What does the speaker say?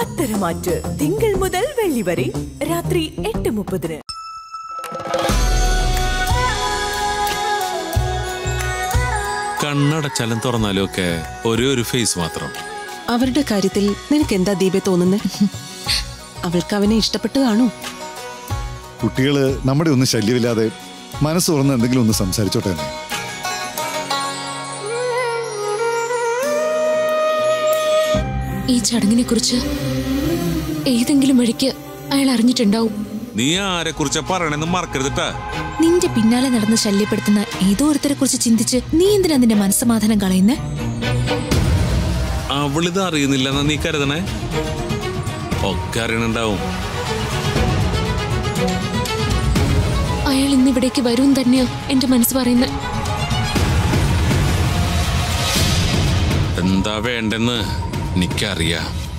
പത്തരമാറ്റ് തിങ്കൾ മുതൽ വെള്ളി വരെ രാത്രി എട്ട് മുപ്പതിന്. കണ്ണടച്ചാലും തുറന്നാലും ഒക്കെ ഒരേ ഒരു ഫേസ് മാത്രം. അവരുടെ കാര്യത്തിൽ നിനക്ക് എന്താ ദീപെ തോന്നുന്നത് അവൾക്ക് അവനെ ഇഷ്ടപ്പെട്ടു കാണൂ കുട്ടികൾ നമ്മുടെ ഒന്നും ശല്യമില്ലാതെ മനസ്സ് തുറന്ന് എന്തെങ്കിലും ഒന്ന് സംസാരിച്ചോട്ടെ ഈ ചടങ്ങിനെ കുറിച്ച് ഏതെങ്കിലും വഴിക്ക് അയാൾ അറിഞ്ഞിട്ടുണ്ടാവും. നീ ആരെ കുറിച്ച് പറയണെന്ന് മറക്കരുതിട്ടാ നിന്റെ പിന്നാലെ നടന്ന് ശല്യപ്പെടുത്തുന്ന ഏതോ ഒരുത്തരെ കുറിച്ച് ചിന്തിച്ച് നീ എന്തിനാ നിന്റെ മനസ്സമാധാനം കളയുന്നേ? അവളിത് അറിയുന്നില്ലെന്നാ നീ കരുതണേ? ഒക്കെ അറിയണുണ്ടാവും. അയാൾ ഇന്ന് ഇവിടേക്ക് വരും തന്നെയാ എന്റെ മനസ്സ് പറയുന്നത് എന്താ വേണ്ടെന്ന്? Nicaria.